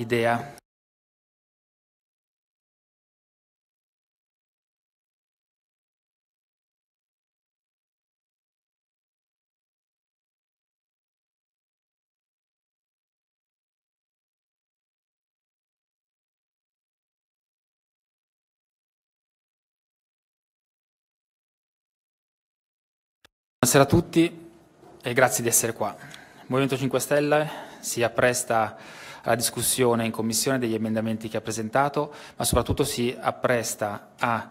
idea Buonasera a tutti e grazie di essere qua. Movimento 5 Stelle si appresta alla discussione in Commissione degli emendamenti che ha presentato, ma soprattutto si appresta a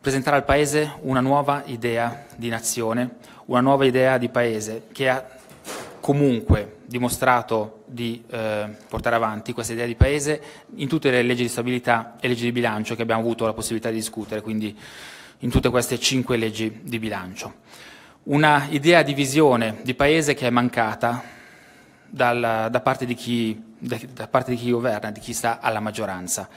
presentare al Paese una nuova idea di nazione, una nuova idea di Paese che ha comunque dimostrato di eh, portare avanti questa idea di Paese in tutte le leggi di stabilità e leggi di bilancio che abbiamo avuto la possibilità di discutere, quindi in tutte queste cinque leggi di bilancio una idea di visione di paese che è mancata dal, da, parte chi, da, da, parte di chi, governa, di chi sta alla maggioranza,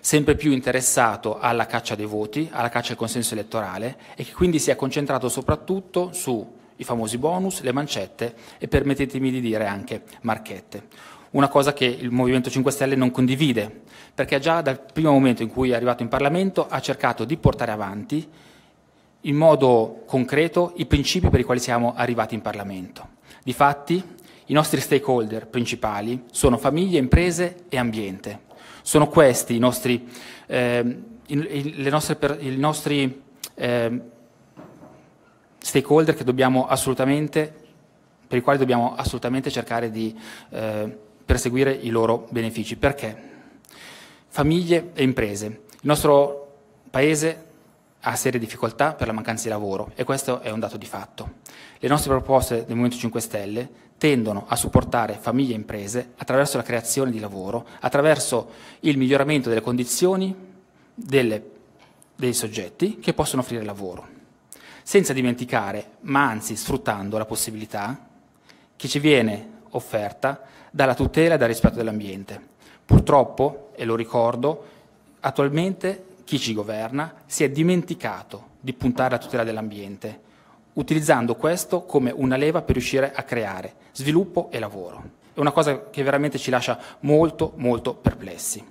sempre più interessato alla caccia dei voti, alla caccia del consenso elettorale e che quindi si è concentrato soprattutto sui famosi bonus, le mancette e permettetemi di dire anche marchette. Una cosa che il Movimento 5 Stelle non condivide, perché già dal primo momento in cui è arrivato in Parlamento ha cercato di portare avanti in modo concreto i principi per i quali siamo arrivati in Parlamento. Difatti, i nostri stakeholder principali sono famiglie, imprese e ambiente. Sono questi i nostri, eh, i, nostre, i nostri eh, stakeholder per i quali dobbiamo assolutamente cercare di eh, perseguire i loro benefici. Perché? Famiglie e imprese. Il nostro Paese ha serie difficoltà per la mancanza di lavoro e questo è un dato di fatto. Le nostre proposte del Movimento 5 Stelle tendono a supportare famiglie e imprese attraverso la creazione di lavoro, attraverso il miglioramento delle condizioni delle, dei soggetti che possono offrire lavoro, senza dimenticare, ma anzi sfruttando la possibilità che ci viene offerta dalla tutela e dal rispetto dell'ambiente. Purtroppo, e lo ricordo, attualmente chi ci governa si è dimenticato di puntare alla tutela dell'ambiente, utilizzando questo come una leva per riuscire a creare sviluppo e lavoro. È una cosa che veramente ci lascia molto, molto perplessi.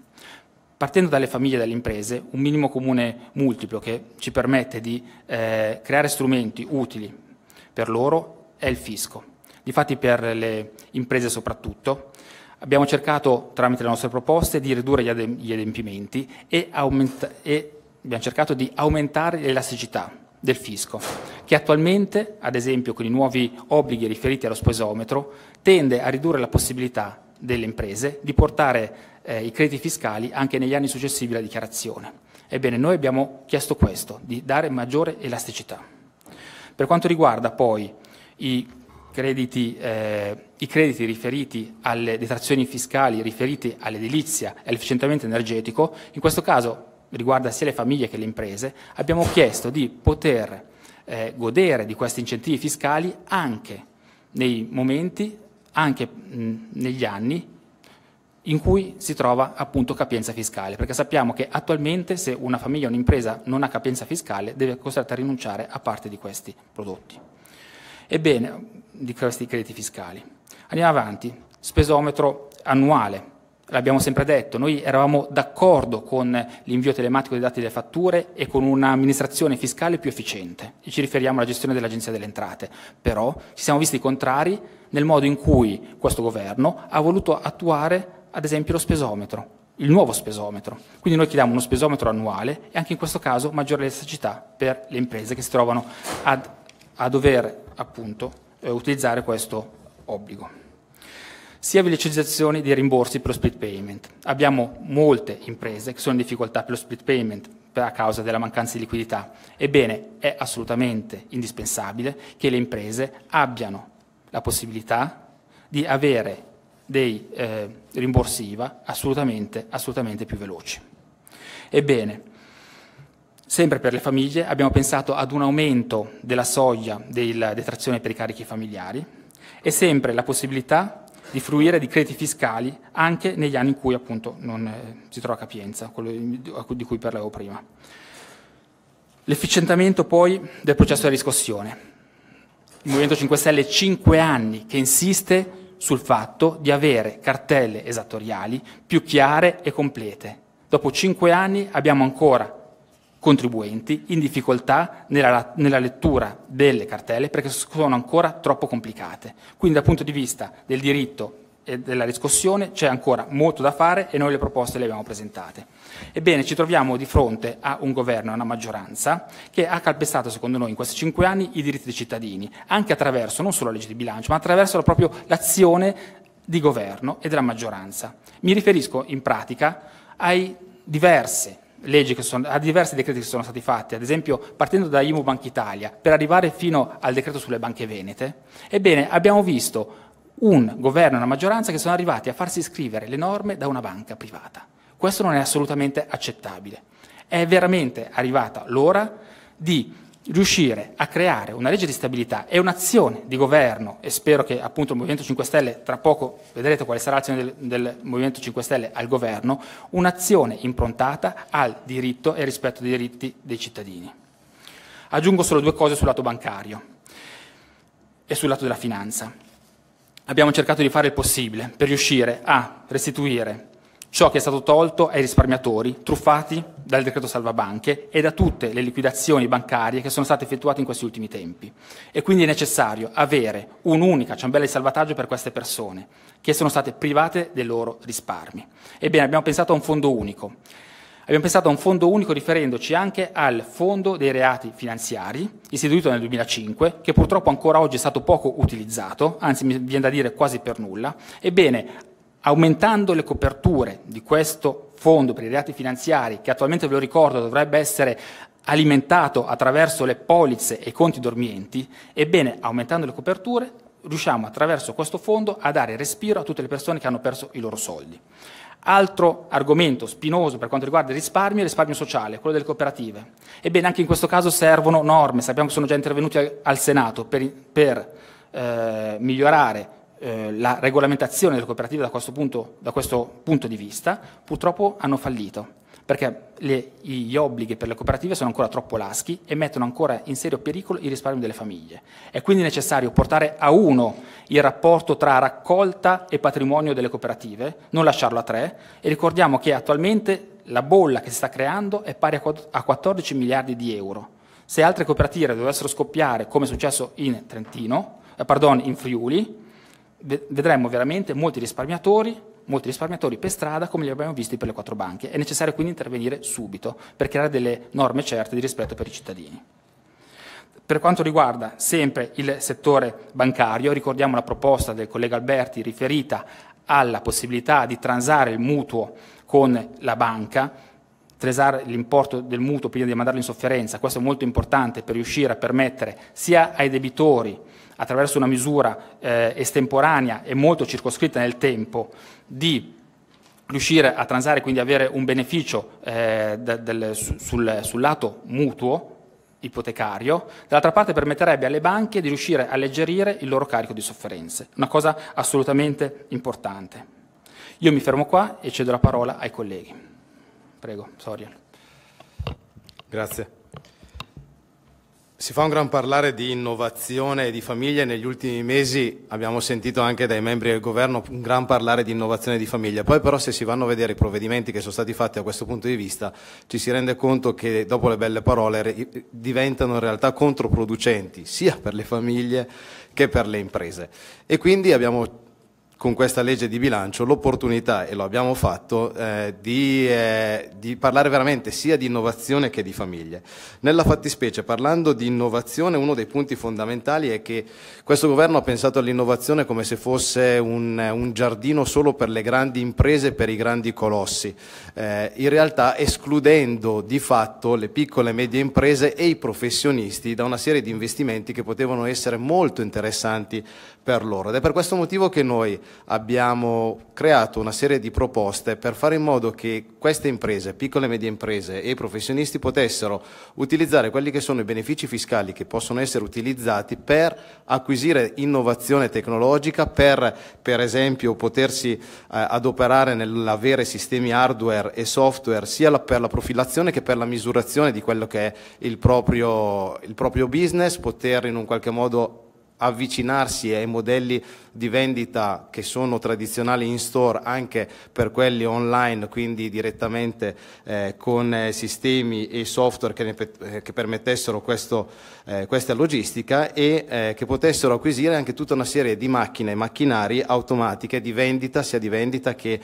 Partendo dalle famiglie e dalle imprese, un minimo comune multiplo che ci permette di eh, creare strumenti utili per loro è il fisco. Difatti per le imprese soprattutto Abbiamo cercato, tramite le nostre proposte, di ridurre gli, adem gli adempimenti e, e abbiamo cercato di aumentare l'elasticità del fisco, che attualmente, ad esempio con i nuovi obblighi riferiti allo spesometro, tende a ridurre la possibilità delle imprese di portare eh, i crediti fiscali anche negli anni successivi alla dichiarazione. Ebbene, noi abbiamo chiesto questo, di dare maggiore elasticità. Per quanto riguarda poi i crediti, eh, i crediti riferiti alle detrazioni fiscali riferiti all'edilizia e all'efficientamento energetico, in questo caso riguarda sia le famiglie che le imprese, abbiamo chiesto di poter eh, godere di questi incentivi fiscali anche nei momenti, anche mh, negli anni in cui si trova appunto capienza fiscale, perché sappiamo che attualmente se una famiglia o un'impresa non ha capienza fiscale deve costretta a rinunciare a parte di questi prodotti. Ebbene, di questi crediti fiscali. Andiamo avanti, spesometro annuale. L'abbiamo sempre detto, noi eravamo d'accordo con l'invio telematico dei dati delle fatture e con un'amministrazione fiscale più efficiente. E ci riferiamo alla gestione dell'Agenzia delle Entrate. Però ci siamo visti contrari nel modo in cui questo governo ha voluto attuare, ad esempio, lo spesometro, il nuovo spesometro. Quindi noi chiediamo uno spesometro annuale e anche in questo caso maggiore elasticità per le imprese che si trovano ad a dover appunto eh, utilizzare questo obbligo. Sia velocizzazione dei rimborsi per lo split payment. Abbiamo molte imprese che sono in difficoltà per lo split payment a causa della mancanza di liquidità. Ebbene, è assolutamente indispensabile che le imprese abbiano la possibilità di avere dei eh, rimborsi IVA assolutamente, assolutamente più veloci. Ebbene, Sempre per le famiglie abbiamo pensato ad un aumento della soglia della detrazione per i carichi familiari e sempre la possibilità di fruire di crediti fiscali anche negli anni in cui appunto non eh, si trova capienza, quello di cui parlavo prima. L'efficientamento poi del processo di riscossione. Il Movimento 5 Stelle cinque anni che insiste sul fatto di avere cartelle esattoriali più chiare e complete. Dopo cinque anni abbiamo ancora contribuenti in difficoltà nella, nella, lettura delle cartelle perché sono ancora troppo complicate. Quindi dal punto di vista del diritto e della riscossione c'è ancora molto da fare e noi le proposte le abbiamo presentate. Ebbene, ci troviamo di fronte a un governo, a una maggioranza che ha calpestato, secondo noi, in questi cinque anni i diritti dei cittadini, anche attraverso non solo la legge di bilancio, ma attraverso proprio l'azione di governo e della maggioranza. Mi riferisco in pratica ai diverse leggi che sono, a diversi decreti che sono stati fatti, ad esempio partendo da IMU Banca Italia per arrivare fino al decreto sulle banche venete, ebbene abbiamo visto un governo e una maggioranza che sono arrivati a farsi scrivere le norme da una banca privata. Questo non è assolutamente accettabile. È veramente arrivata l'ora di riuscire a creare una legge di stabilità e un'azione di governo, e spero che appunto il Movimento 5 Stelle, tra poco vedrete quale sarà l'azione del, del Movimento 5 Stelle al governo, un'azione improntata al diritto e al rispetto dei diritti dei cittadini. Aggiungo solo due cose sul lato bancario e sul lato della finanza. Abbiamo cercato di fare il possibile per riuscire a restituire ciò che è stato tolto ai risparmiatori truffati dal decreto salvabanche e da tutte le liquidazioni bancarie che sono state effettuate in questi ultimi tempi. E quindi è necessario avere un'unica ciambella di salvataggio per queste persone che sono state private dei loro risparmi. Ebbene, abbiamo pensato a un fondo unico. Abbiamo pensato a un fondo unico riferendoci anche al fondo dei reati finanziari, istituito nel 2005, che purtroppo ancora oggi è stato poco utilizzato, anzi mi viene da dire quasi per nulla. Ebbene, aumentando le coperture di questo fondo per i reati finanziari, che attualmente ve lo ricordo dovrebbe essere alimentato attraverso le polizze e i conti dormienti, ebbene aumentando le coperture riusciamo attraverso questo fondo a dare respiro a tutte le persone che hanno perso i loro soldi. Altro argomento spinoso per quanto riguarda il risparmio è il risparmio sociale, quello delle cooperative. Ebbene, anche in questo caso servono norme, sappiamo che sono già intervenuti al Senato per, per eh, migliorare eh, la regolamentazione delle cooperative da questo, punto, da questo punto di vista, purtroppo hanno fallito perché le, gli obblighi per le cooperative sono ancora troppo laschi e mettono ancora in serio pericolo il risparmio delle famiglie. È quindi necessario portare a uno il rapporto tra raccolta e patrimonio delle cooperative, non lasciarlo a tre, e ricordiamo che attualmente la bolla che si sta creando è pari a 14 miliardi di euro. Se altre cooperative dovessero scoppiare, come è successo in Trentino, eh, pardon, in Friuli, vedremo veramente molti risparmiatori, molti risparmiatori per strada come li abbiamo visti per le quattro banche. È necessario quindi intervenire subito per creare delle norme certe di rispetto per i cittadini. Per quanto riguarda sempre il settore bancario, ricordiamo la proposta del collega Alberti riferita alla possibilità di transare il mutuo con la banca, tresare l'importo del mutuo prima di mandarlo in sofferenza, questo è molto importante per riuscire a permettere sia ai debitori attraverso una misura eh, estemporanea e molto circoscritta nel tempo di riuscire a transare, quindi avere un beneficio eh, del, sul, sul lato mutuo, ipotecario, dall'altra parte permetterebbe alle banche di riuscire a alleggerire il loro carico di sofferenze, una cosa assolutamente importante. Io mi fermo qua e cedo la parola ai colleghi. Prego, Soriel. Grazie. Si fa un gran parlare di innovazione e di famiglia, negli ultimi mesi abbiamo sentito anche dai membri del governo un gran parlare di innovazione e di famiglia, poi però se si vanno a vedere i provvedimenti che sono stati fatti a questo punto di vista ci si rende conto che dopo le belle parole diventano in realtà controproducenti sia per le famiglie che per le imprese. E quindi abbiamo con questa legge di bilancio l'opportunità, e lo abbiamo fatto, eh, di, eh, di, parlare veramente sia di innovazione che di famiglie. Nella fattispecie, parlando di innovazione, uno dei punti fondamentali è che questo governo ha pensato all'innovazione come se fosse un, un, giardino solo per le grandi imprese e per i grandi colossi, eh, in realtà escludendo di fatto le piccole e medie imprese e i professionisti da una serie di investimenti che potevano essere molto interessanti per loro. Ed è per questo motivo che noi abbiamo creato una serie di proposte per fare in modo che queste imprese, piccole e medie imprese e professionisti potessero utilizzare quelli che sono i benefici fiscali che possono essere utilizzati per acquisire innovazione tecnologica, per per esempio potersi eh, adoperare nell'avere sistemi hardware e software sia la, per la profilazione che per la misurazione di quello che è il proprio, il proprio business, poter in un qualche modo avvicinarsi ai modelli di vendita che sono tradizionali in store anche per quelli online, quindi direttamente eh, con eh, sistemi e software che, ne, eh, che permettessero questo, eh, questa logistica e eh, che potessero acquisire anche tutta una serie di macchine e macchinari automatiche di vendita, sia di vendita che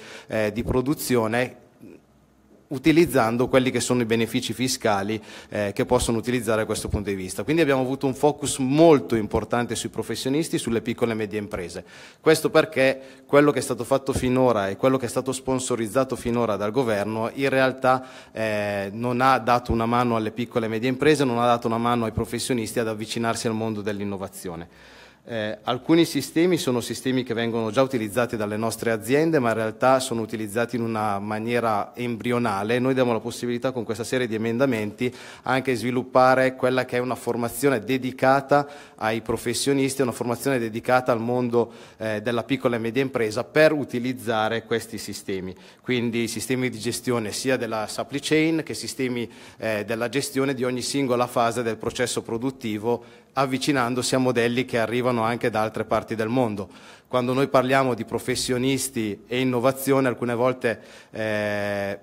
di produzione utilizzando quelli che sono i benefici fiscali eh, che possono utilizzare da questo punto di vista. Quindi abbiamo avuto un focus molto importante sui professionisti, sulle piccole e medie imprese. Questo perché quello che è stato fatto finora e quello che è stato sponsorizzato finora dal governo in realtà eh, non ha dato una mano alle piccole e medie imprese, non ha dato una mano ai professionisti ad avvicinarsi al mondo dell'innovazione. Eh, alcuni sistemi sono sistemi che vengono già utilizzati dalle nostre aziende, ma in realtà sono utilizzati in una maniera embrionale. Noi diamo la possibilità con questa serie di emendamenti anche di sviluppare quella che è una formazione dedicata ai professionisti, una formazione dedicata al mondo eh, della piccola e media impresa per utilizzare questi sistemi. Quindi sistemi di gestione sia della supply chain che sistemi eh, della gestione di ogni singola fase del processo produttivo avvicinandosi a modelli che arrivano anche da altre parti del mondo. Quando noi parliamo di professionisti e innovazione, alcune volte eh,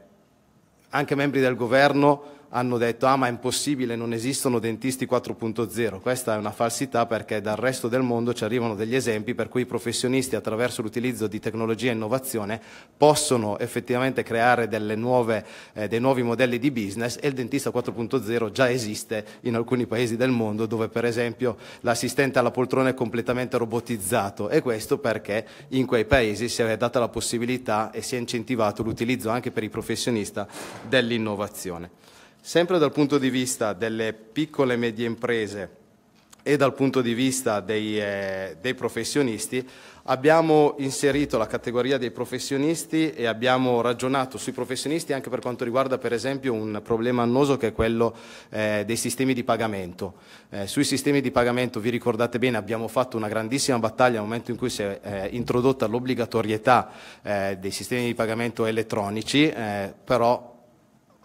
anche membri del governo hanno detto ah ma è impossibile, non esistono dentisti 4.0. Questa è una falsità perché dal resto del mondo ci arrivano degli esempi per cui i professionisti attraverso l'utilizzo di tecnologia e innovazione possono effettivamente creare nuove, eh, dei nuovi modelli di business e il dentista 4.0 già esiste in alcuni paesi del mondo dove per esempio l'assistente alla poltrona è completamente robotizzato e questo perché in quei paesi si è data la possibilità e si è incentivato l'utilizzo anche per i professionisti dell'innovazione. Sempre dal punto di vista delle piccole e medie imprese e dal punto di vista dei, eh, dei, professionisti, abbiamo inserito la categoria dei professionisti e abbiamo ragionato sui professionisti anche per quanto riguarda per esempio un problema annoso che è quello eh, dei sistemi di pagamento. Eh, sui sistemi di pagamento, vi ricordate bene, abbiamo fatto una grandissima battaglia nel momento in cui si è eh, introdotta l'obbligatorietà eh, dei sistemi di pagamento elettronici, eh, però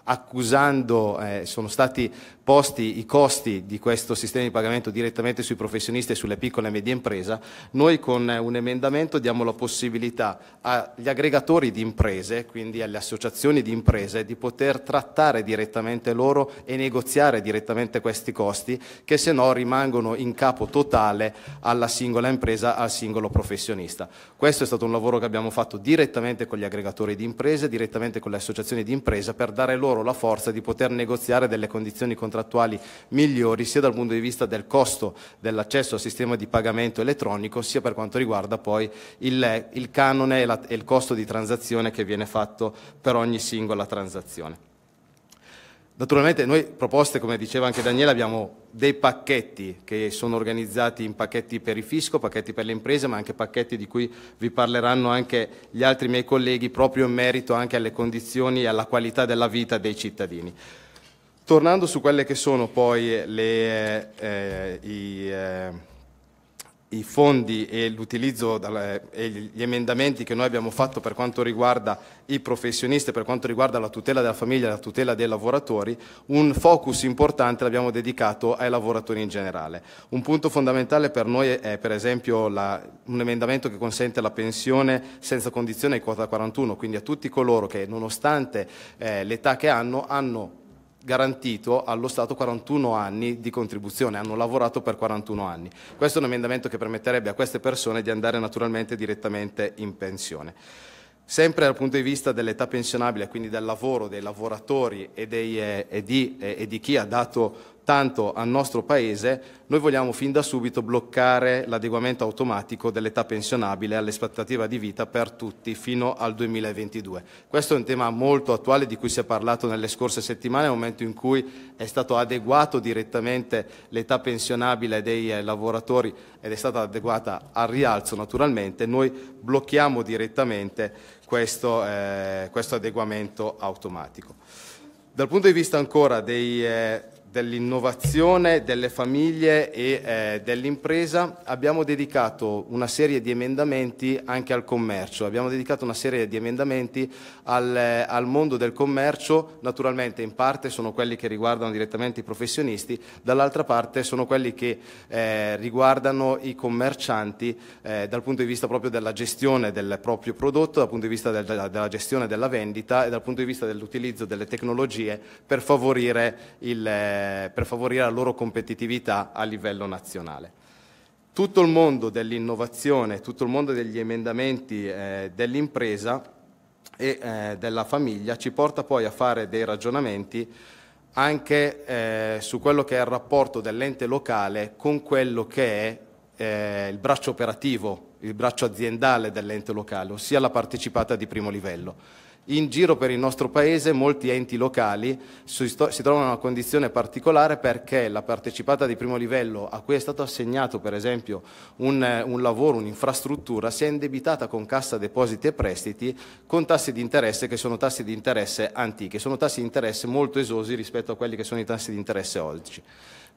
accusando, eh, sono stati posti i costi di questo sistema di pagamento direttamente sui professionisti e sulle piccole e medie imprese, noi con un emendamento diamo la possibilità agli aggregatori di imprese, quindi alle associazioni di imprese, di poter trattare direttamente loro e negoziare direttamente questi costi che se no rimangono in capo totale alla singola impresa, al singolo professionista. Questo è stato un lavoro che abbiamo fatto direttamente con gli aggregatori di imprese, direttamente con le associazioni di imprese per dare loro la forza di poter negoziare delle condizioni contrattuali contrattuali migliori sia dal punto di vista del costo dell'accesso al sistema di pagamento elettronico sia per quanto riguarda poi il, il canone e, la, e il costo di transazione che viene fatto per ogni singola transazione. Naturalmente noi proposte, come diceva anche Daniele, abbiamo dei pacchetti che sono organizzati in pacchetti per il fisco, pacchetti per le imprese, ma anche pacchetti di cui vi parleranno anche gli altri miei colleghi proprio in merito anche alle condizioni e alla qualità della vita dei cittadini. Tornando su quelle che sono poi le, eh, i, eh, i, fondi e l'utilizzo e gli emendamenti che noi abbiamo fatto per quanto riguarda i professionisti, per quanto riguarda la tutela della famiglia e la tutela dei lavoratori, un focus importante l'abbiamo dedicato ai lavoratori in generale. Un punto fondamentale per noi è per esempio la, un emendamento che consente la pensione senza condizione ai quota 41, quindi a tutti coloro che nonostante eh, l'età che hanno, hanno garantito allo Stato 41 anni di contribuzione, hanno lavorato per 41 anni. Questo è un emendamento che permetterebbe a queste persone di andare naturalmente direttamente in pensione. Sempre dal punto di vista dell'età pensionabile, quindi del lavoro, dei lavoratori e, dei, eh, e, di, eh, e di chi ha dato tanto al nostro Paese, noi vogliamo fin da subito bloccare l'adeguamento automatico dell'età pensionabile all'aspettativa di vita per tutti fino al 2022. Questo è un tema molto attuale di cui si è parlato nelle scorse settimane, nel momento in cui è stato adeguato direttamente l'età pensionabile dei eh, lavoratori ed è stata adeguata al rialzo naturalmente, noi blocchiamo direttamente questo, eh, questo adeguamento automatico. Dal punto di vista ancora dei, eh, dell'innovazione, delle famiglie e eh, dell'impresa abbiamo dedicato una serie di emendamenti anche al commercio, abbiamo dedicato una serie di emendamenti al, eh, al, mondo del commercio, naturalmente in parte sono quelli che riguardano direttamente i professionisti, dall'altra parte sono quelli che eh, riguardano i commercianti eh, dal punto di vista proprio della gestione del proprio prodotto, dal punto di vista del, della gestione della vendita e dal punto di vista dell'utilizzo delle tecnologie per favorire il eh, per favorire la loro competitività a livello nazionale. Tutto il mondo dell'innovazione, tutto il mondo degli emendamenti eh, dell'impresa e eh, della famiglia ci porta poi a fare dei ragionamenti anche eh, su quello che è il rapporto dell'ente locale con quello che è eh, il braccio operativo, il braccio aziendale dell'ente locale, ossia la partecipata di primo livello in giro per il nostro Paese molti enti locali si, trovano in una condizione particolare perché la partecipata di primo livello a cui è stato assegnato per esempio un, un lavoro, un'infrastruttura, si è indebitata con cassa depositi e prestiti con tassi di interesse che sono tassi di interesse antichi, sono tassi di interesse molto esosi rispetto a quelli che sono i tassi di interesse oggi.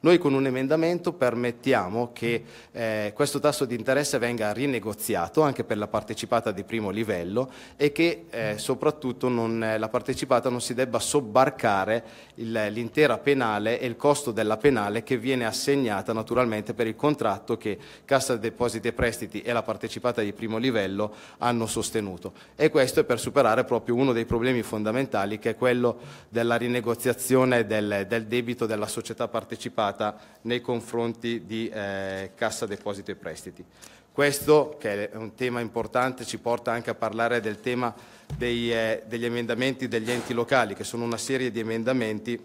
Noi con un emendamento permettiamo che eh, questo tasso di interesse venga rinegoziato anche per la partecipata di primo livello e che eh, soprattutto non, eh, la partecipata non si debba sobbarcare l'intera penale e il costo della penale che viene assegnata naturalmente per il contratto che Cassa Depositi e Prestiti e la partecipata di primo livello hanno sostenuto. E questo è per superare proprio uno dei problemi fondamentali che è quello della rinegoziazione del, del debito della società partecipata applicata nei confronti di eh, Cassa Deposito e Prestiti. Questo, che è un tema importante, ci porta anche a parlare del tema dei, eh, degli emendamenti degli enti locali, che sono una serie di emendamenti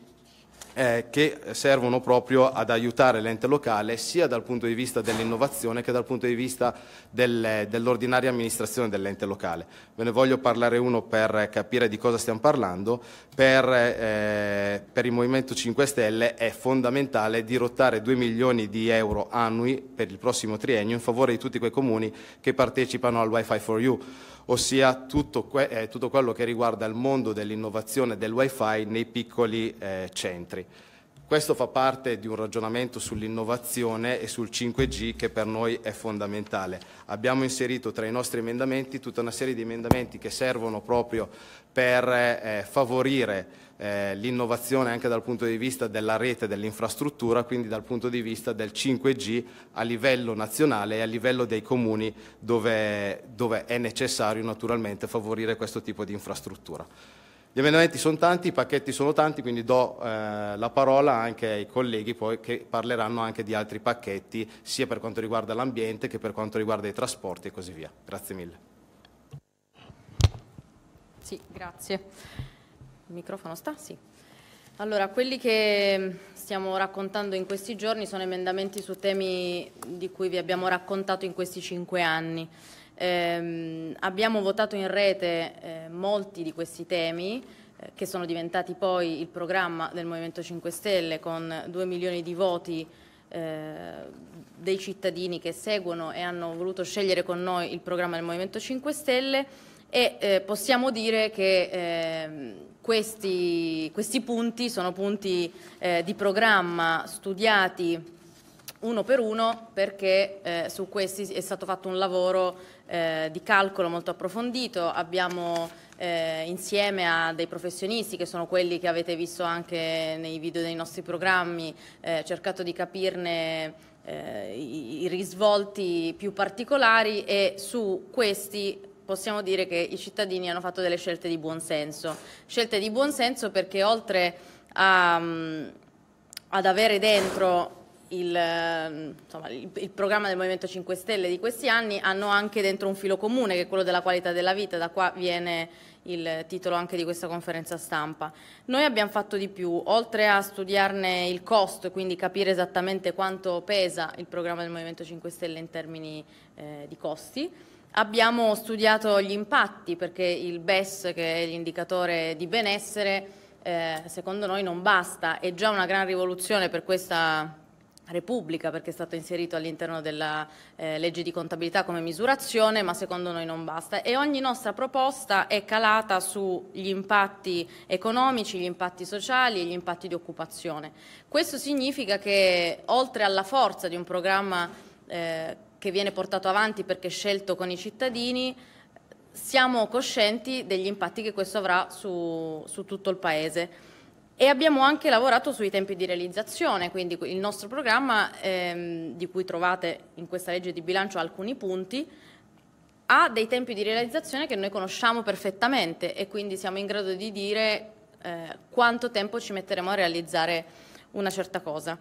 eh, che servono proprio ad aiutare l'ente locale sia dal punto di vista dell'innovazione che dal punto di vista del, dell'ordinaria amministrazione dell'ente locale. Ve ne voglio parlare uno per capire di cosa stiamo parlando. Per, eh, per il Movimento 5 Stelle è fondamentale dirottare 2 milioni di euro annui per il prossimo triennio in favore di tutti quei comuni che partecipano al Wi-Fi for You ossia tutto, eh, tutto, quello che riguarda il mondo dell'innovazione del wifi nei piccoli eh, centri. Questo fa parte di un ragionamento sull'innovazione e sul 5G che per noi è fondamentale. Abbiamo inserito tra i nostri emendamenti tutta una serie di emendamenti che servono proprio per eh, favorire eh, l'innovazione anche dal punto di vista della rete dell'infrastruttura, quindi dal punto di vista del 5G a livello nazionale e a livello dei comuni dove, dove è necessario naturalmente favorire questo tipo di infrastruttura. Gli emendamenti sono tanti, i pacchetti sono tanti, quindi do eh, la parola anche ai colleghi poi che parleranno anche di altri pacchetti, sia per quanto riguarda l'ambiente che per quanto riguarda i trasporti e così via. Grazie mille. Sì, grazie. Il microfono sta? Sì. Allora, quelli che stiamo raccontando in questi giorni sono emendamenti su temi di cui vi abbiamo raccontato in questi cinque anni. Eh, abbiamo votato in rete eh, molti di questi temi eh, che sono diventati poi il programma del Movimento 5 Stelle con due milioni di voti eh, dei cittadini che seguono e hanno voluto scegliere con noi il programma del Movimento 5 Stelle e eh, possiamo dire che ehm, questi, questi, punti sono punti eh, di programma studiati uno per uno perché eh, su questi è stato fatto un lavoro eh, di calcolo molto approfondito, abbiamo eh, insieme a dei professionisti che sono quelli che avete visto anche nei video dei nostri programmi eh, cercato di capirne eh, i, i risvolti più particolari e su questi possiamo dire che i cittadini hanno fatto delle scelte di buon senso. Scelte di buon senso perché oltre a, um, ad avere dentro il, insomma, il, il, programma del Movimento 5 Stelle di questi anni hanno anche dentro un filo comune che è quello della qualità della vita, da qua viene il titolo anche di questa conferenza stampa. Noi abbiamo fatto di più, oltre a studiarne il costo e quindi capire esattamente quanto pesa il programma del Movimento 5 Stelle in termini eh, di costi, Abbiamo studiato gli impatti perché il BES, che è l'indicatore di benessere, eh, secondo noi non basta, è già una gran rivoluzione per questa Repubblica perché è stato inserito all'interno della eh, legge di contabilità come misurazione, ma secondo noi non basta. E ogni nostra proposta è calata sugli impatti economici, gli impatti sociali e gli impatti di occupazione. Questo significa che oltre alla forza di un programma eh, che viene portato avanti perché scelto con i cittadini, siamo coscienti degli impatti che questo avrà su, su tutto il Paese. E abbiamo anche lavorato sui tempi di realizzazione, quindi il nostro programma, ehm, di cui trovate in questa legge di bilancio alcuni punti, ha dei tempi di realizzazione che noi conosciamo perfettamente e quindi siamo in grado di dire eh, quanto tempo ci metteremo a realizzare una certa cosa.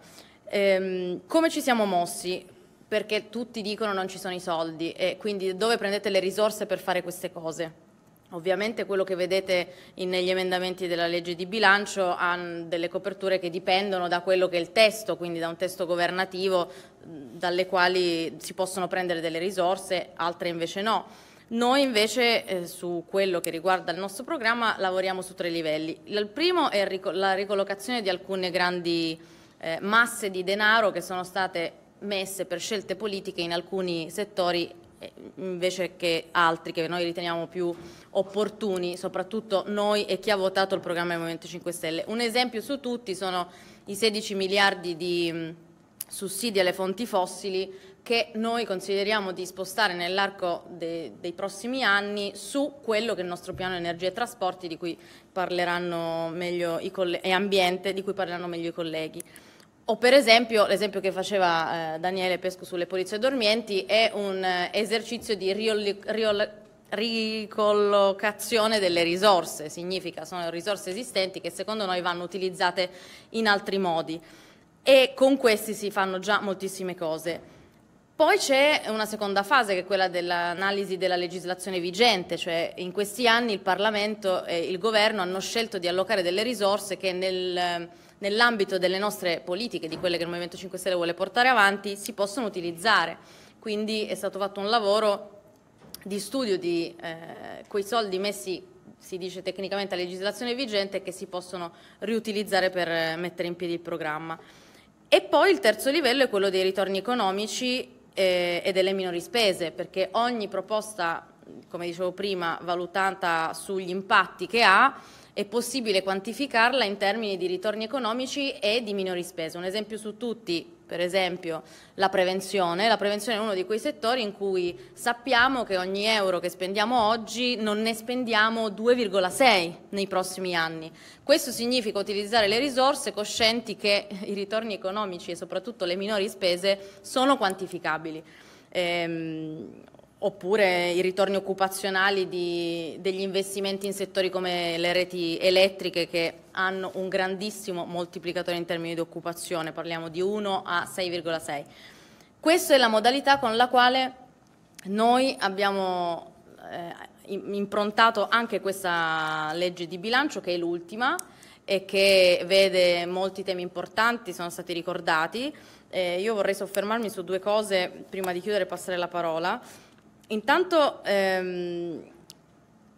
Ehm, come ci siamo mossi? Perché tutti dicono non ci sono i soldi e quindi dove prendete le risorse per fare queste cose? Ovviamente quello che vedete negli emendamenti della legge di bilancio ha delle coperture che dipendono da quello che è il testo, quindi da un testo governativo dalle quali si possono prendere delle risorse, altre invece no. Noi invece eh, su quello che riguarda il nostro programma lavoriamo su tre livelli. Il primo è la ricollocazione di alcune grandi eh, masse di denaro che sono state messe per scelte politiche in alcuni settori invece che altri che noi riteniamo più opportuni, soprattutto noi e chi ha votato il programma del Movimento 5 Stelle. Un esempio su tutti sono i 16 miliardi di sussidi alle fonti fossili che noi consideriamo di spostare nell'arco de dei prossimi anni su quello che è il nostro piano energia e trasporti di cui parleranno meglio i e ambiente di cui parleranno meglio i colleghi. O per esempio, l'esempio che faceva eh, Daniele Pesco sulle polizie dormienti è un eh, esercizio di ricollocazione delle risorse, significa sono risorse esistenti che secondo noi vanno utilizzate in altri modi e con questi si fanno già moltissime cose. Poi c'è una seconda fase che è quella dell'analisi della legislazione vigente, cioè in questi anni il Parlamento e il Governo hanno scelto di allocare delle risorse che nel nell'ambito delle nostre politiche, di quelle che il Movimento 5 Stelle vuole portare avanti, si possono utilizzare. Quindi è stato fatto un lavoro di studio di eh, quei soldi messi, si dice tecnicamente, a legislazione vigente che si possono riutilizzare per eh, mettere in piedi il programma. E poi il terzo livello è quello dei ritorni economici eh, e delle minori spese, perché ogni proposta, come dicevo prima, valutata sugli impatti che ha, è possibile quantificarla in termini di ritorni economici e di minori spese. Un esempio su tutti, per esempio, la prevenzione. La prevenzione è uno di quei settori in cui sappiamo che ogni euro che spendiamo oggi non ne spendiamo 2,6 nei prossimi anni. Questo significa utilizzare le risorse coscienti che i ritorni economici e soprattutto le minori spese sono quantificabili. Ehm, oppure i ritorni occupazionali di, degli investimenti in settori come le reti elettriche che hanno un grandissimo moltiplicatore in termini di occupazione, parliamo di 1 a 6,6. Questa è la modalità con la quale noi abbiamo eh, improntato anche questa legge di bilancio che è l'ultima e che vede molti temi importanti, sono stati ricordati. Eh, io vorrei soffermarmi su due cose prima di chiudere e passare la parola. Intanto ehm,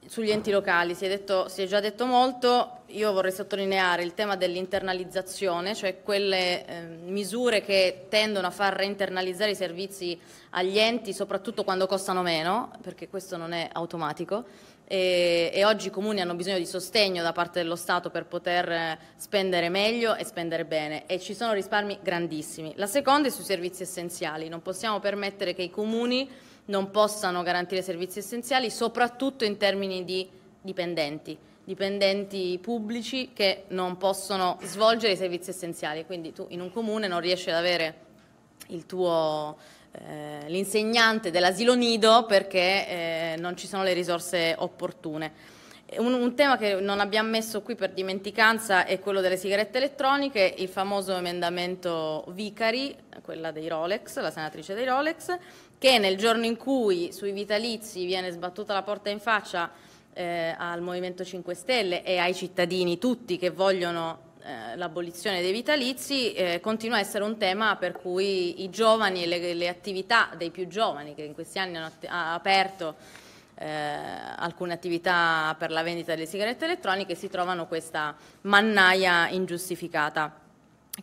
sugli enti locali si è, detto, si è, già detto molto, io vorrei sottolineare il tema dell'internalizzazione, cioè quelle eh, misure che tendono a far reinternalizzare i servizi agli enti, soprattutto quando costano meno, perché questo non è automatico, e, e oggi i comuni hanno bisogno di sostegno da parte dello Stato per poter spendere meglio e spendere bene e ci sono risparmi grandissimi. La seconda è sui servizi essenziali, non possiamo permettere che i comuni non possano garantire servizi essenziali, soprattutto in termini di dipendenti, dipendenti pubblici che non possono svolgere i servizi essenziali. Quindi tu in un comune non riesci ad avere eh, l'insegnante dell'asilo nido perché eh, non ci sono le risorse opportune. Un, un, tema che non abbiamo messo qui per dimenticanza è quello delle sigarette elettroniche, il famoso emendamento Vicari, quella dei Rolex, la senatrice dei Rolex, che nel giorno in cui sui vitalizi viene sbattuta la porta in faccia eh, al Movimento 5 Stelle e ai cittadini tutti che vogliono eh, l'abolizione dei vitalizi, eh, continua a essere un tema per cui i giovani e le, le, attività dei più giovani che in questi anni hanno aperto eh, alcune attività per la vendita delle sigarette elettroniche si trovano questa mannaia ingiustificata.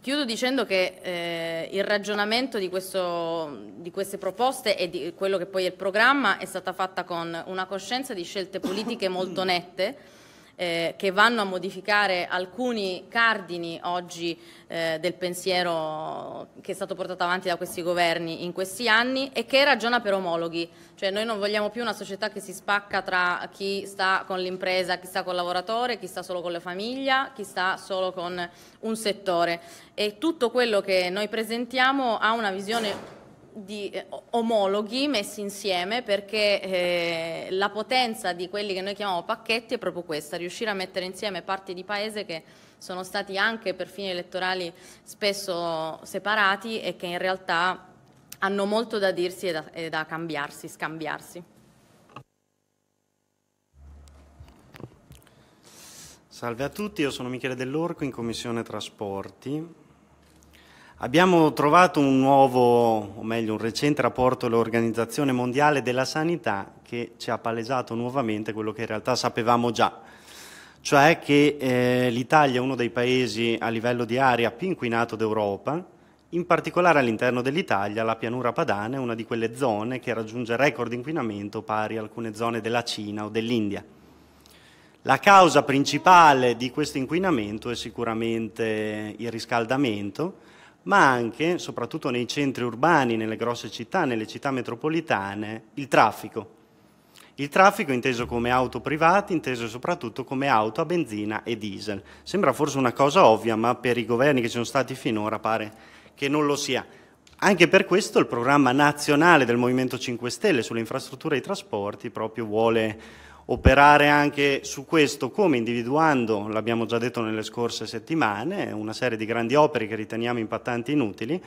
Chiudo dicendo che eh, il ragionamento di, questo, di, queste proposte e di quello che poi è il programma è stata fatta con una coscienza di scelte politiche molto nette eh, che vanno a modificare alcuni cardini oggi eh, del pensiero che è stato portato avanti da questi governi in questi anni e che ragiona per omologhi, cioè noi non vogliamo più una società che si spacca tra chi sta con l'impresa, chi sta col lavoratore, chi sta solo con la famiglia, chi sta solo con un settore. E tutto quello che noi presentiamo ha una visione di eh, omologhi messi insieme perché eh, la potenza di quelli che noi chiamiamo pacchetti è proprio questa, riuscire a mettere insieme parti di paese che sono stati anche per fini elettorali spesso separati e che in realtà hanno molto da dirsi e da, e da cambiarsi, scambiarsi. Salve a tutti, io sono Michele Dell'Orco in Commissione Trasporti. Abbiamo trovato un nuovo, o meglio un recente rapporto dell'Organizzazione Mondiale della Sanità che ci ha palesato nuovamente quello che in realtà sapevamo già, cioè che eh, l'Italia è uno dei paesi a livello di aria più inquinato d'Europa, in particolare all'interno dell'Italia la pianura padana è una di quelle zone che raggiunge record di inquinamento pari a alcune zone della Cina o dell'India. La causa principale di questo inquinamento è sicuramente il riscaldamento, ma anche, soprattutto nei centri urbani, nelle grosse città, nelle città metropolitane, il traffico. Il traffico inteso come auto private, inteso soprattutto come auto a benzina e diesel. Sembra forse una cosa ovvia, ma per i governi che ci sono stati finora pare che non lo sia. Anche per questo il programma nazionale del Movimento 5 Stelle sulle infrastrutture e i trasporti proprio vuole operare anche su questo, come individuando, l'abbiamo già detto nelle scorse settimane, una serie di grandi opere che riteniamo impattanti e inutili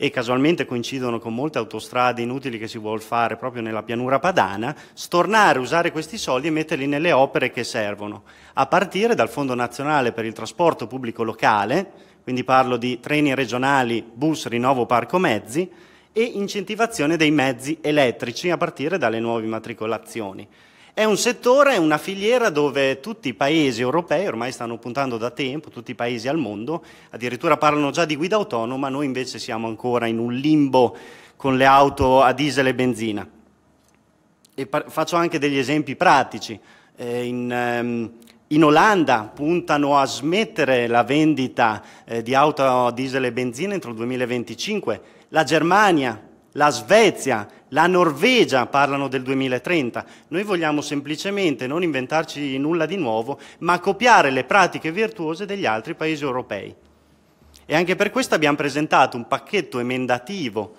e casualmente coincidono con molte autostrade inutili che si vuole fare proprio nella pianura padana, stornare, usare questi soldi e metterli nelle opere che servono, a partire dal Fondo Nazionale per il Trasporto Pubblico Locale, quindi parlo di treni regionali, bus, rinnovo parco mezzi, e incentivazione dei mezzi elettrici a partire dalle nuove immatricolazioni. È un settore, una filiera dove tutti i paesi europei ormai stanno puntando da tempo, tutti i paesi al mondo, addirittura parlano già di guida autonoma, noi invece siamo ancora in un limbo con le auto a diesel e benzina. E faccio anche degli esempi pratici. Eh, in, ehm, in Olanda puntano a smettere la vendita eh, di auto a diesel e benzina entro il 2025. La Germania la Svezia, la Norvegia parlano del 2030. Noi vogliamo semplicemente non inventarci nulla di nuovo, ma copiare le pratiche virtuose degli altri paesi europei. E anche per questo abbiamo presentato un pacchetto emendativo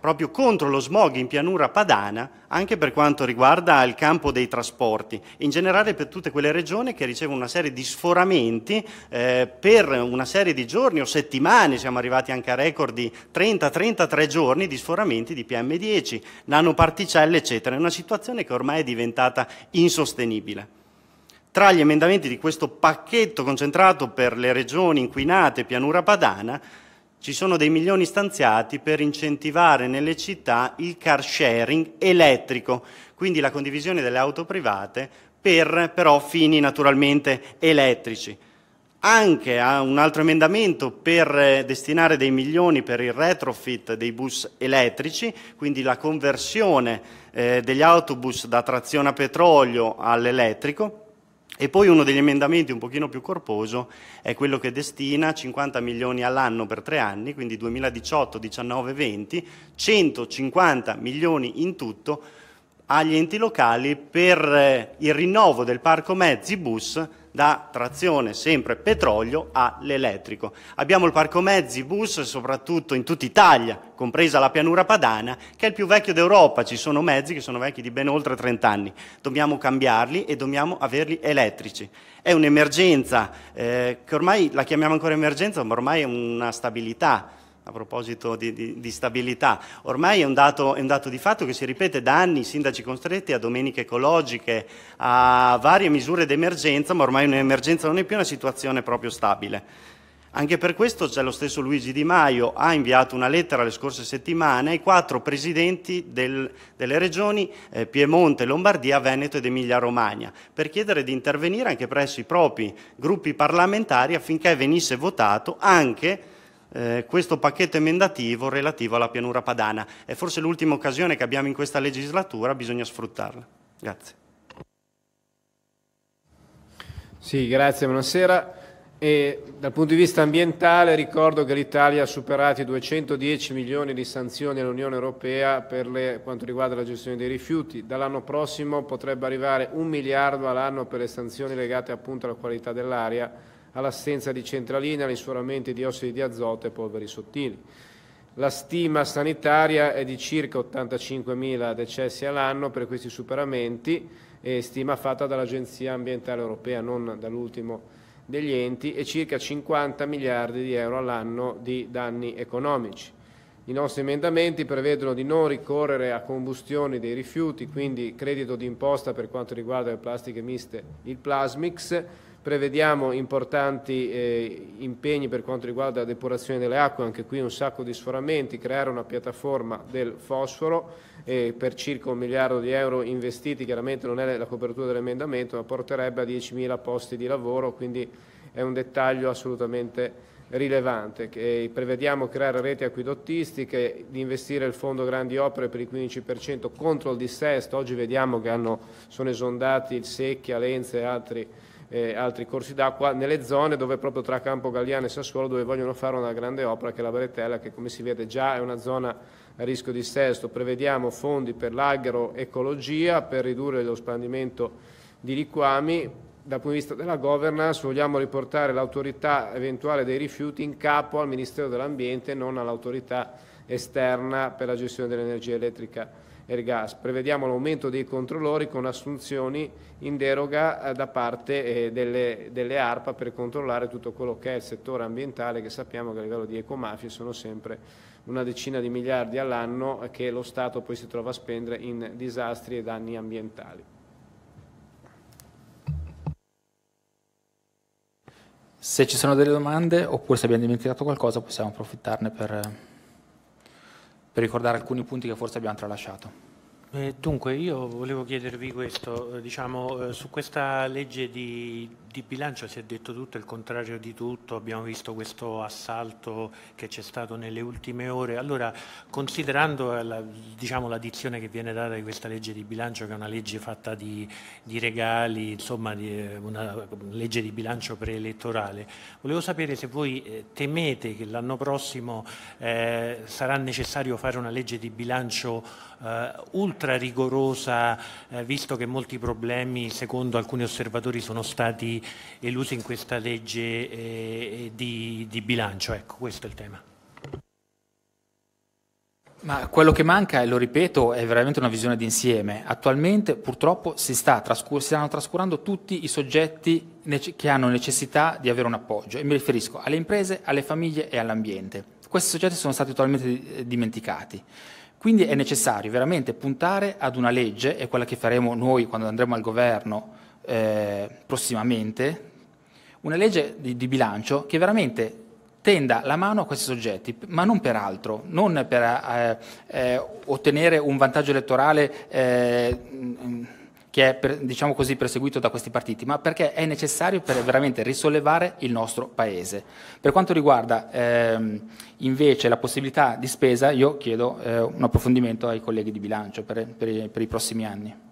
proprio contro lo smog in pianura padana, anche per quanto riguarda il campo dei trasporti, in generale per tutte quelle regioni che ricevono una serie di sforamenti eh, per una serie di giorni o settimane, siamo arrivati anche a record di 30-33 giorni di sforamenti di PM10, nanoparticelle, eccetera. È una situazione che ormai è diventata insostenibile. Tra gli emendamenti di questo pacchetto concentrato per le regioni inquinate pianura padana ci sono dei milioni stanziati per incentivare nelle città il car sharing elettrico, quindi la condivisione delle auto private per però fini naturalmente elettrici. Anche a un altro emendamento per eh, destinare dei milioni per il retrofit dei bus elettrici, quindi la conversione eh, degli autobus da trazione a petrolio all'elettrico, e poi uno degli emendamenti un pochino più corposo è quello che destina 50 milioni all'anno per tre anni, quindi 2018, 19, 20, 150 milioni in tutto agli enti locali per eh, il rinnovo del parco mezzi bus da trazione sempre petrolio all'elettrico. Abbiamo il parco mezzi bus soprattutto in tutta Italia, compresa la pianura padana, che è il più vecchio d'Europa, ci sono mezzi che sono vecchi di ben oltre 30 anni, dobbiamo cambiarli e dobbiamo averli elettrici. È un'emergenza eh, che ormai la chiamiamo ancora emergenza, ma ormai è una stabilità a proposito di, di, di stabilità. Ormai è un, dato, è un, dato, di fatto che si ripete da anni, sindaci costretti a domeniche ecologiche, a varie misure d'emergenza, ma ormai un'emergenza non è più una situazione proprio stabile. Anche per questo c'è lo stesso Luigi Di Maio, ha inviato una lettera le scorse settimane ai quattro presidenti del, delle regioni eh, Piemonte, Lombardia, Veneto ed Emilia-Romagna, per chiedere di intervenire anche presso i propri gruppi parlamentari affinché venisse votato anche eh, questo pacchetto emendativo relativo alla pianura padana. È forse l'ultima occasione che abbiamo in questa legislatura, bisogna sfruttarla. Grazie. Sì, grazie, buonasera. E dal punto di vista ambientale ricordo che l'Italia ha superato i 210 milioni di sanzioni all'Unione Europea per le, quanto riguarda la gestione dei rifiuti. Dall'anno prossimo potrebbe arrivare un miliardo all'anno per le sanzioni legate appunto alla qualità dell'aria, all'assenza di centraline, all'insuramento di ossidi di azoto e polveri sottili. La stima sanitaria è di circa 85 mila decessi all'anno per questi superamenti, stima fatta dall'Agenzia Ambientale Europea, non dall'ultimo degli enti e circa 50 miliardi di euro all'anno di danni economici. I nostri emendamenti prevedono di non ricorrere a combustioni dei rifiuti, quindi credito d'imposta per quanto riguarda le plastiche miste, il Plasmix, prevediamo importanti eh, impegni per quanto riguarda la depurazione delle acque, anche qui un sacco di sforamenti, creare una piattaforma del fosforo eh, per circa un miliardo di euro investiti, chiaramente non è la copertura dell'emendamento, ma porterebbe a 10.000 posti di lavoro, quindi è un dettaglio assolutamente rilevante. Che prevediamo creare reti acquidottistiche, di investire il fondo grandi opere per il 15% contro il dissesto, oggi vediamo che hanno, sono esondati il Secchia, Lenze e altri eh, altri corsi d'acqua nelle zone dove proprio tra Campo Galliano e Sassuolo dove vogliono fare una grande opera che è la Bretella che come si vede già è una zona a rischio di sesto. Prevediamo fondi per l'agroecologia per ridurre lo spandimento di liquami. Dal punto di vista della governance vogliamo riportare l'autorità eventuale dei rifiuti in capo al Ministero dell'Ambiente e non all'autorità esterna per la gestione dell'energia elettrica Ergas. Prevediamo l'aumento dei controllori con assunzioni in deroga eh, da parte eh, delle, delle, ARPA per controllare tutto quello che è il settore ambientale che sappiamo che a livello di ecomafie sono sempre una decina di miliardi all'anno che lo Stato poi si trova a spendere in disastri e danni ambientali. Se ci sono delle domande oppure se abbiamo dimenticato qualcosa possiamo approfittarne per per ricordare alcuni punti che forse abbiamo tralasciato. Eh, dunque, io volevo chiedervi questo, eh, diciamo, eh, su questa legge di, di, bilancio si è detto tutto il contrario di tutto, abbiamo visto questo assalto che c'è stato nelle ultime ore, allora considerando la, diciamo, la dizione che viene data di questa legge di bilancio che è una legge fatta di, di regali, insomma di, eh, una legge di bilancio preelettorale, volevo sapere se voi eh, temete che l'anno prossimo eh, sarà necessario fare una legge di bilancio ultra ultra rigorosa, eh, visto che molti problemi, secondo alcuni osservatori, sono stati elusi in questa legge eh, di, di bilancio. Ecco, questo è il tema. Ma quello che manca, e lo ripeto, è veramente una visione d'insieme. Attualmente purtroppo si, sta trascur- si stanno trascurando tutti i soggetti nece- che hanno necessità di avere un appoggio e mi riferisco alle imprese, alle famiglie e all'ambiente. Questi soggetti sono stati totalmente dimenticati. Quindi è necessario veramente puntare ad una legge, è quella che faremo noi quando andremo al governo eh, prossimamente, una legge di, di, bilancio che veramente tenda la mano a questi soggetti, ma non per altro, non per eh, eh, ottenere un vantaggio elettorale eh, che è per, diciamo così, perseguito da questi partiti, ma perché è necessario per veramente risollevare il nostro Paese. Per quanto riguarda ehm, invece la possibilità di spesa, io chiedo eh, un approfondimento ai colleghi di bilancio per, per, per i prossimi anni.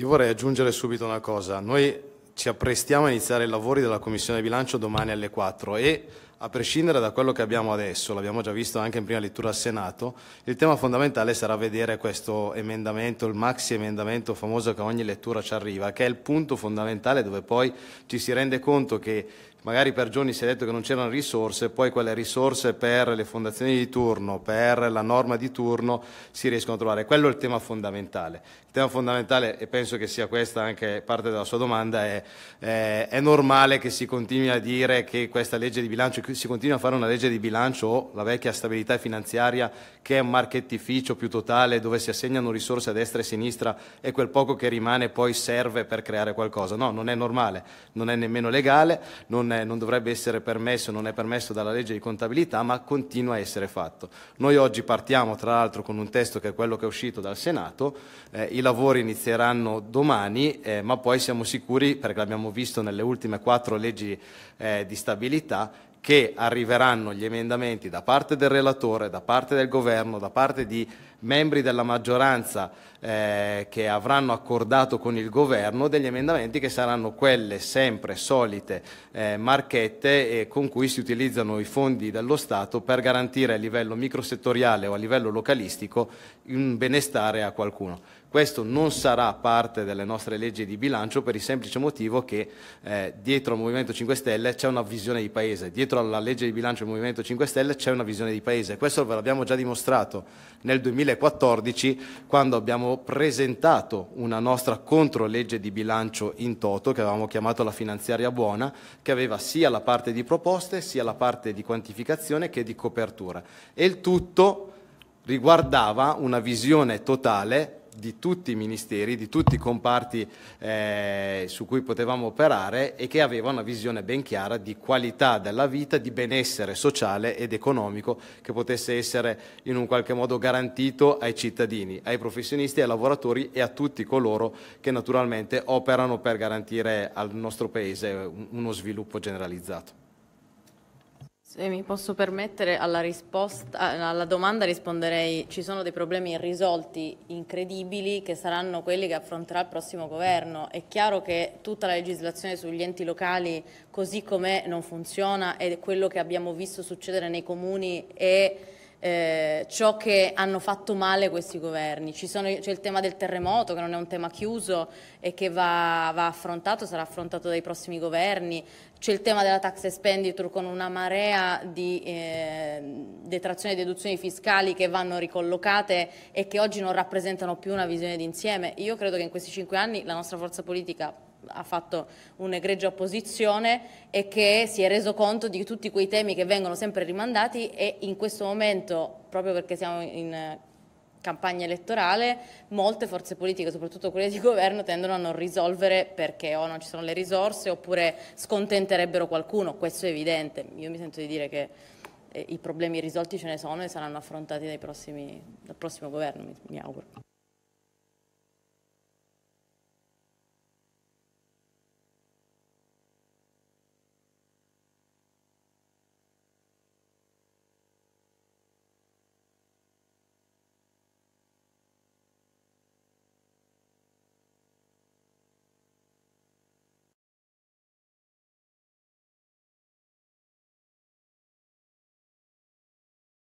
Io vorrei aggiungere subito una cosa. Noi ci apprestiamo a iniziare i lavori della Commissione bilancio domani alle 4 e a prescindere da quello che abbiamo adesso, l'abbiamo già visto anche in prima lettura al Senato, il tema fondamentale sarà vedere questo emendamento, il maxi emendamento famoso che a ogni lettura ci arriva, che è il punto fondamentale dove poi ci si rende conto che magari per giorni si è detto che non c'erano risorse, poi quelle risorse per le fondazioni di turno, per la norma di turno si riescono a trovare. Quello è il tema fondamentale. Il tema fondamentale, e penso che sia questa anche parte della sua domanda, è, è, è normale che si continui a dire che questa legge di bilancio, si continui a fare una legge di bilancio o la vecchia stabilità finanziaria che è un marchettificio più totale dove si assegnano risorse a destra e a sinistra e quel poco che rimane poi serve per creare qualcosa. No, non è normale, non è nemmeno legale, non, è, non dovrebbe essere permesso, non è permesso dalla legge di contabilità, ma continua a essere fatto. Noi oggi partiamo tra l'altro con un testo che è quello che è uscito dal Senato, eh, i lavori inizieranno domani, eh, ma poi siamo sicuri, perché l'abbiamo visto nelle ultime quattro leggi eh, di stabilità, che arriveranno gli emendamenti da parte del relatore, da parte del governo, da parte di membri della maggioranza eh, che avranno accordato con il governo degli emendamenti che saranno quelle sempre solite eh, marchette eh, con cui si utilizzano i fondi dello Stato per garantire a livello microsettoriale o a livello localistico un benestare a qualcuno. Questo non sarà parte delle nostre leggi di bilancio per il semplice motivo che eh, dietro al Movimento 5 Stelle c'è una visione di paese, dietro alla legge di bilancio del Movimento 5 Stelle c'è una visione di paese. Questo ve l'abbiamo già dimostrato nel 2014 quando abbiamo presentato una nostra controlegge di bilancio in toto che avevamo chiamato la finanziaria buona, che aveva sia la parte di proposte sia la parte di quantificazione che di copertura. E il tutto riguardava una visione totale di tutti i ministeri, di tutti i comparti eh, su cui potevamo operare e che aveva una visione ben chiara di qualità della vita, di benessere sociale ed economico che potesse essere in un qualche modo garantito ai cittadini, ai professionisti, ai lavoratori e a tutti coloro che naturalmente operano per garantire al nostro Paese uno sviluppo generalizzato. Se mi posso permettere, alla, risposta, alla domanda risponderei ci sono dei problemi irrisolti incredibili che saranno quelli che affronterà il prossimo governo. È chiaro che tutta la legislazione sugli enti locali così com'è non funziona è quello che abbiamo visto succedere nei comuni e eh, ciò che hanno fatto male questi governi. c'è il tema del terremoto che non è un tema chiuso e che va, va, affrontato, sarà affrontato dai prossimi governi, c'è il tema della tax expenditure con una marea di eh, detrazioni e deduzioni fiscali che vanno ricollocate e che oggi non rappresentano più una visione d'insieme. Io credo che in questi cinque anni la nostra forza politica ha fatto un'egregia opposizione e che si è reso conto di tutti quei temi che vengono sempre rimandati e in questo momento, proprio perché siamo in campagna elettorale, molte forze politiche, soprattutto quelle di governo, tendono a non risolvere perché o non ci sono le risorse oppure scontenterebbero qualcuno, questo è evidente. Io mi sento di dire che eh, i problemi risolti ce ne sono e saranno affrontati prossimi, dal prossimo governo, mi, mi auguro.